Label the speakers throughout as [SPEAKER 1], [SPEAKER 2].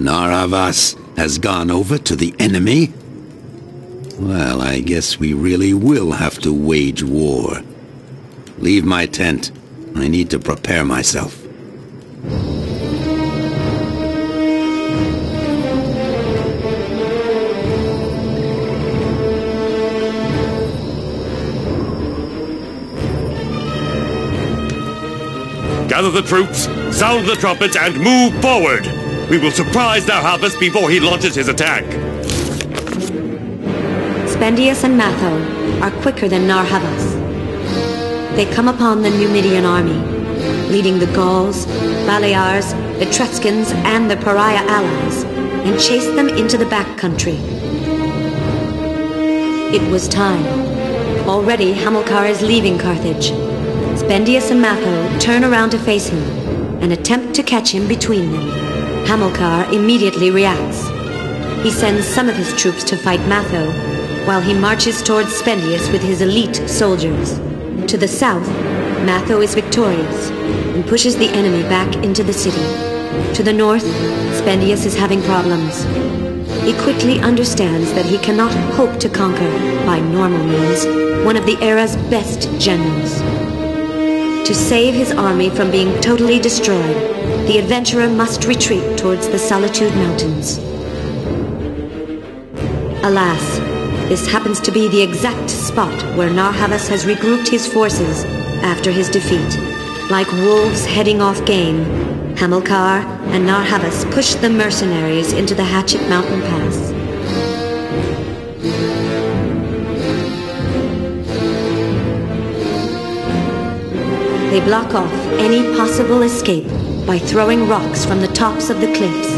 [SPEAKER 1] Narhavas has gone over to the enemy? Well, I guess we really will have to wage war. Leave my tent. I need to prepare myself.
[SPEAKER 2] Gather the troops, sound the trumpets, and move forward! We will surprise Narhavas before he launches his attack.
[SPEAKER 3] Spendius and Matho are quicker than Narhavas. They come upon the Numidian army, leading the Gauls, Balears, Etruscans, and their pariah allies, and chase them into the back country. It was time. Already Hamilcar is leaving Carthage. Spendius and Matho turn around to face him and attempt to catch him between them. Hamilcar immediately reacts. He sends some of his troops to fight Matho, while he marches towards Spendius with his elite soldiers. To the south, Matho is victorious and pushes the enemy back into the city. To the north, Spendius is having problems. He quickly understands that he cannot hope to conquer, by normal means, one of the era's best generals. To save his army from being totally destroyed, the adventurer must retreat towards the Solitude Mountains. Alas, this happens to be the exact spot where Narhavas has regrouped his forces after his defeat. Like wolves heading off game, Hamilcar and Narhavas push the mercenaries into the Hatchet Mountain Pass. They block off any possible escape by throwing rocks from the tops of the cliffs.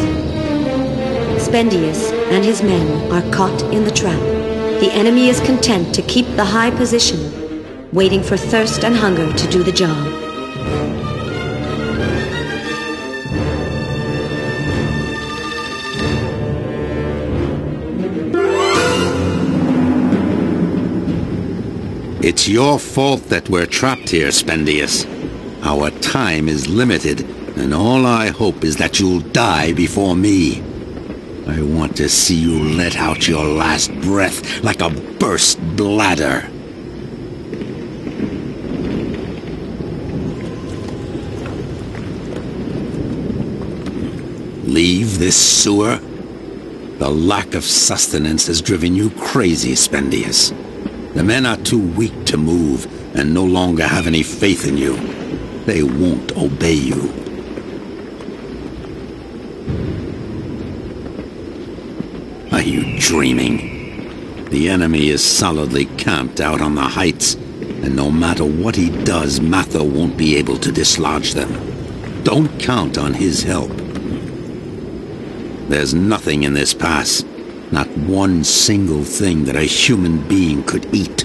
[SPEAKER 3] Spendius and his men are caught in the trap. The enemy is content to keep the high position, waiting for thirst and hunger to do the job.
[SPEAKER 1] It's your fault that we're trapped here, Spendius. Our time is limited, and all I hope is that you'll die before me. I want to see you let out your last breath like a burst bladder. Leave this sewer? The lack of sustenance has driven you crazy, Spendius. The men are too weak to move and no longer have any faith in you. They won't obey you. Are you dreaming? The enemy is solidly camped out on the heights, and no matter what he does, Matho won't be able to dislodge them. Don't count on his help. There's nothing in this pass. Not one single thing that a human being could eat.